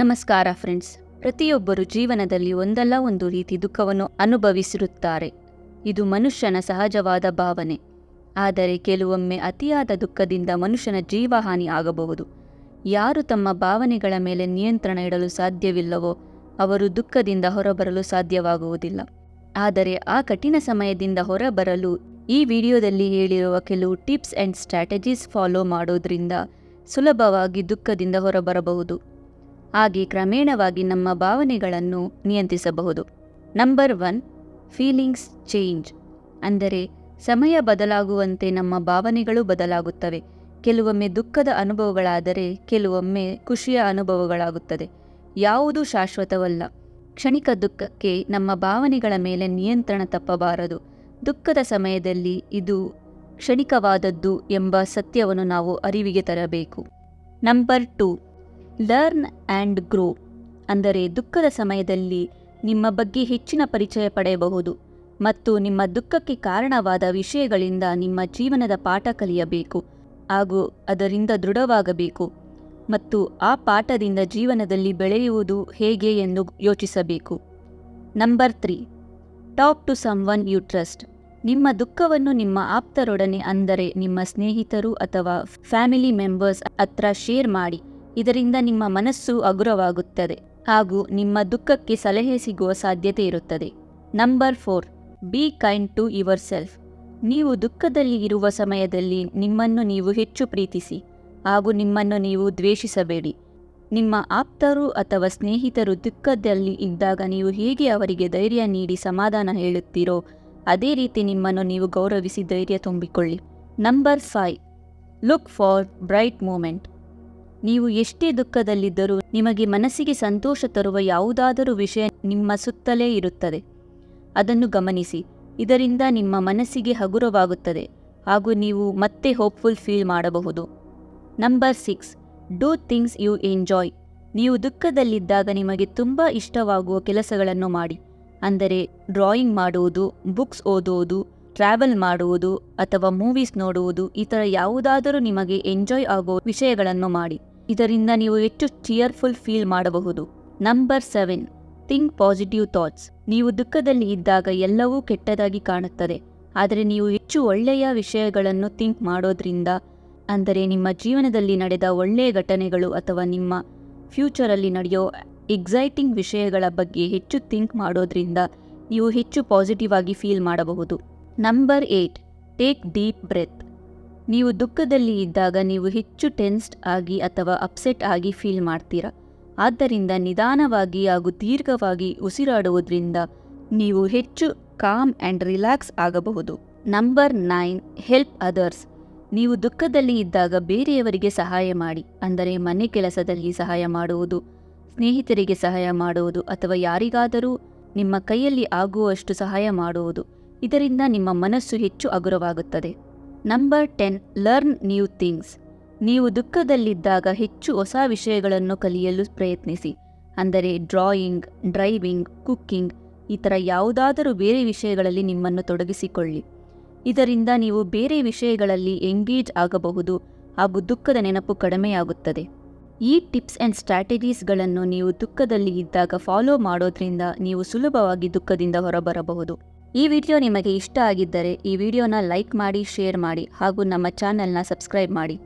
ನಮಸ್ಕಾರ ಫ್ರೆಂಡ್ಸ್. ಪ್ರತಿಯೊಬ್ಬರು ಜೀವನದಲ್ಲಿ ಒಂದಲ್ಲ ಒಂದು ರೀತಿ ದುಃಖವನ್ನು ಅನುಭವಿಸಿರುತ್ತಾರೆ. ಇದು ಮನುಷ್ಯನ ಸಹಜವಾದ ಭಾವನೆ. ಆದರೆ ಕೆಲವೊಮ್ಮೆ ಅತಿಯಾದ ದುಃಖದಿಂದ ಮನುಷ್ಯನ ಜೀವಹಾನಿ ಆಗಬಹುದು. ಯಾರು ತಮ್ಮ ಭಾವನೆಗಳ ಮೇಲೆ ನಿಯಂತ್ರಣ ಇಡಲು ಸಾಧ್ಯವಿಲ್ಲವೋ, ಅವರು ದುಃಖದಿಂದ ಹೊರಬರಲು ಸಾಧ್ಯವಾಗುವುದಿಲ್ಲ. ಆದರೆ ಆ ಕಠಿಣ ಸಮಯದಿಂದ ಹೊರಬರಲು ಈ ವಿಡಿಯೋದಲ್ಲಿ ಹೇಳಿರುವ ಕೆಲವು ಟಿಪ್ಸ್ ಆ್ಯಂಡ್ ಸ್ಟ್ರಾಟಜೀಸ್ ಫಾಲೋ ಮಾಡೋದ್ರಿಂದ ಸುಲಭವಾಗಿ ದುಃಖದಿಂದ ಹೊರಬರಬಹುದು. ಹಾಗೆ ಕ್ರಮೇಣವಾಗಿ ನಮ್ಮ ಭಾವನೆಗಳನ್ನು ನಿಯಂತ್ರಿಸಬಹುದು. ನಂಬರ್ ಒನ್ ಫೀಲಿಂಗ್ಸ್ ಚೇಂಜ್ ಅಂದರೆ ಸಮಯ ಬದಲಾಗುವಂತೆ ನಮ್ಮ ಭಾವನೆಗಳು ಬದಲಾಗುತ್ತವೆ. ಕೆಲವೊಮ್ಮೆ ದುಃಖದ ಅನುಭವಗಳಾದರೆ ಕೆಲವೊಮ್ಮೆ ಖುಷಿಯ ಅನುಭವಗಳಾಗುತ್ತದೆ. ಯಾವುದೂ ಶಾಶ್ವತವಲ್ಲ. ಕ್ಷಣಿಕ ದುಃಖಕ್ಕೆ ನಮ್ಮ ಭಾವನೆಗಳ ಮೇಲೆ ನಿಯಂತ್ರಣ ತಪ್ಪಬಾರದು. ದುಃಖದ ಸಮಯದಲ್ಲಿ ಇದು ಕ್ಷಣಿಕವಾದದ್ದು ಎಂಬ ಸತ್ಯವನ್ನು ನಾವು ಅರಿವಿಗೆ ತರಬೇಕು. Number two learn and grow ಅಂದರೆ ದುಃಖದ ಸಮಯದಲ್ಲಿ ನಿಮ್ಮ ಬಗ್ಗೆ ಹೆಚ್ಚಿನ ಪರಿಚಯ ಪಡೆಯಬಹುದು ಮತ್ತು ನಿಮ್ಮ ದುಃಖಕ್ಕೆ ಕಾರಣವಾದ ವಿಷಯಗಳಿಂದ ನಿಮ್ಮ ಜೀವನದ ಪಾಠ ಕಲಿಯಬೇಕು ಹಾಗೂ ಅದರಿಂದ ದೃಢವಾಗಬೇಕು ಮತ್ತು ಆ ಪಾಠದಿಂದ ಜೀವನದಲ್ಲಿ ಬೆಳೆಯುವುದು ಹೇಗೆ ಎಂದು ಯೋಚಿಸಬೇಕು. Number three talk to someone you trust ನಿಮ್ಮ ದುಃಖವನ್ನು ನಿಮ್ಮ ಆಪ್ತರೊಡನೆ ಅಂದರೆ ನಿಮ್ಮ ಸ್ನೇಹಿತರು ಅಥವಾ ಫ್ಯಾಮಿಲಿ ಮೆಂಬರ್ಸ್ ಹತ್ರ ಶೇರ್ ಮಾಡಿ. ಇದರಿಂದ ನಿಮ್ಮ ಮನಸ್ಸು ಹಗುರವಾಗುತ್ತದೆ ಹಾಗೂ ನಿಮ್ಮ ದುಃಖಕ್ಕೆ ಸಲಹೆ ಸಿಗುವ ಸಾಧ್ಯತೆ ಇರುತ್ತದೆ. Number four be kind to yourself ನೀವು ದುಃಖದಲ್ಲಿ ಇರುವ ಸಮಯದಲ್ಲಿ ನಿಮ್ಮನ್ನು ನೀವು ಹೆಚ್ಚು ಪ್ರೀತಿಸಿ ಹಾಗೂ ನಿಮ್ಮನ್ನು ನೀವು ದ್ವೇಷಿಸಬೇಡಿ. ನಿಮ್ಮ ಆಪ್ತರು ಅಥವಾ ಸ್ನೇಹಿತರು ದುಃಖದಲ್ಲಿ ಇದ್ದಾಗ ನೀವು ಹೇಗೆ ಅವರಿಗೆ ಧೈರ್ಯ ನೀಡಿ ಸಮಾಧಾನ ಹೇಳುತ್ತೀರೋ, ಅದೇ ರೀತಿ ನಿಮ್ಮನ್ನು ನೀವು ಗೌರವಿಸಿ ಧೈರ್ಯ ತುಂಬಿಕೊಳ್ಳಿ. Number five look for bright moment ನೀವು ಎಷ್ಟೇ ದುಃಖದಲ್ಲಿದ್ದರೂ ನಿಮಗೆ ಮನಸ್ಸಿಗೆ ಸಂತೋಷ ತರುವ ಯಾವುದಾದರೂ ವಿಷಯ ನಿಮ್ಮ ಸುತ್ತಲೇ ಇರುತ್ತದೆ. ಅದನ್ನು ಗಮನಿಸಿ, ಇದರಿಂದ ನಿಮ್ಮ ಮನಸ್ಸಿಗೆ ಹಗುರವಾಗುತ್ತದೆ ಹಾಗೂ ನೀವು ಮತ್ತೆ ಹೋಪ್ಫುಲ್ ಫೀಲ್ ಮಾಡಬಹುದು. Number six do things you enjoy ನೀವು ದುಃಖದಲ್ಲಿದ್ದಾಗ ನಿಮಗೆ ತುಂಬ ಇಷ್ಟವಾಗುವ ಕೆಲಸಗಳನ್ನು ಮಾಡಿ, ಅಂದರೆ ಡ್ರಾಯಿಂಗ್ ಮಾಡುವುದು ಬುಕ್ಸ್ ಓದುವುದು ಟ್ರಾವೆಲ್ ಮಾಡುವುದು ಅಥವಾ ಮೂವೀಸ್ ನೋಡುವುದು, ಈ ಥರ ಯಾವುದಾದರೂ ನಿಮಗೆ ಎಂಜಾಯ್ ಆಗೋ ವಿಷಯಗಳನ್ನು ಮಾಡಿ. ಇದರಿಂದ ನೀವು ಹೆಚ್ಚು ಚಿಯರ್ಫುಲ್ ಫೀಲ್ ಮಾಡಬಹುದು. Number seven think positive thoughts ನೀವು ದುಃಖದಲ್ಲಿ ಇದ್ದಾಗ ಎಲ್ಲವೂ ಕೆಟ್ಟದಾಗಿ ಕಾಣುತ್ತದೆ. ಆದರೆ ನೀವು ಹೆಚ್ಚು ಒಳ್ಳೆಯ ವಿಷಯಗಳನ್ನು ಥಿಂಕ್ ಮಾಡೋದ್ರಿಂದ, ಅಂದರೆ ನಿಮ್ಮ ಜೀವನದಲ್ಲಿ ನಡೆದ ಒಳ್ಳೆಯ ಘಟನೆಗಳು ಅಥವಾ ನಿಮ್ಮ ಫ್ಯೂಚರಲ್ಲಿ ನಡೆಯೋ ಎಕ್ಸೈಟಿಂಗ್ ವಿಷಯಗಳ ಬಗ್ಗೆ ಹೆಚ್ಚು ಥಿಂಕ್ ಮಾಡೋದ್ರಿಂದ ನೀವು ಹೆಚ್ಚು ಪಾಸಿಟಿವ್ ಆಗಿ ಫೀಲ್ ಮಾಡಬಹುದು. Number eight take deep breath ನೀವು ದುಃಖದಲ್ಲಿ ಇದ್ದಾಗ ನೀವು ಹೆಚ್ಚು ಟೆನ್ಸ್ಡ್ ಆಗಿ ಅಥವಾ ಅಪ್ಸೆಟ್ ಆಗಿ ಫೀಲ್ ಮಾಡ್ತೀರಾ? ಆದ್ದರಿಂದ ನಿಧಾನವಾಗಿ ಹಾಗೂ ದೀರ್ಘವಾಗಿ ಉಸಿರಾಡುವುದರಿಂದ ನೀವು ಹೆಚ್ಚು ಕಾಮ್ ಆ್ಯಂಡ್ ರಿಲ್ಯಾಕ್ಸ್ ಆಗಬಹುದು. Number nine, help others. ನೀವು ದುಃಖದಲ್ಲಿ ಇದ್ದಾಗ ಬೇರೆಯವರಿಗೆ ಸಹಾಯ ಮಾಡಿ, ಅಂದರೆ ಮನೆ ಕೆಲಸದಲ್ಲಿ ಸಹಾಯ ಮಾಡುವುದು, ಸ್ನೇಹಿತರಿಗೆ ಸಹಾಯ ಮಾಡುವುದು ಅಥವಾ ಯಾರಿಗಾದರೂ ನಿಮ್ಮ ಕೈಯಲ್ಲಿ ಆಗುವಷ್ಟು ಸಹಾಯ ಮಾಡುವುದು, ಇದರಿಂದ ನಿಮ್ಮ ಮನಸ್ಸು ಹೆಚ್ಚು ಹಗುರವಾಗುತ್ತದೆ. Number ten learn new things ನೀವು ದುಃಖದಲ್ಲಿದ್ದಾಗ ಹೆಚ್ಚು ಹೊಸ ವಿಷಯಗಳನ್ನು ಕಲಿಯಲು ಪ್ರಯತ್ನಿಸಿ. ಅಂದರೆ ಡ್ರಾಯಿಂಗ್ ಡ್ರೈವಿಂಗ್ ಕುಕ್ಕಿಂಗ್ ಈ ಥರ ಯಾವುದಾದರೂ ಬೇರೆ ವಿಷಯಗಳಲ್ಲಿ ನಿಮ್ಮನ್ನು ತೊಡಗಿಸಿಕೊಳ್ಳಿ. ಇದರಿಂದ ನೀವು ಬೇರೆ ವಿಷಯಗಳಲ್ಲಿ ಎಂಗೇಜ್ ಆಗಬಹುದು ಹಾಗೂ ದುಃಖದ ನೆನಪು ಕಡಿಮೆಯಾಗುತ್ತದೆ. ಈ ಟಿಪ್ಸ್ ಆ್ಯಂಡ್ ಸ್ಟ್ರಾಟಜೀಸ್ಗಳನ್ನು ನೀವು ದುಃಖದಲ್ಲಿ ಇದ್ದಾಗ ಫಾಲೋ ಮಾಡೋದ್ರಿಂದ ನೀವು ಸುಲಭವಾಗಿ ದುಃಖದಿಂದ ಹೊರಬರಬಹುದು. ಈ ವಿಡಿಯೋ ನಿಮಗೆ ಇಷ್ಟ ಆಗಿದ್ದರೆ ಈ ವಿಡಿಯೋನ ಲೈಕ್ ಮಾಡಿ, ಶೇರ್ ಮಾಡಿ ಹಾಗೂ ನಮ್ಮ ಚಾನೆಲ್ನ ಸಬ್ಸ್ಕ್ರೈಬ್ ಮಾಡಿ.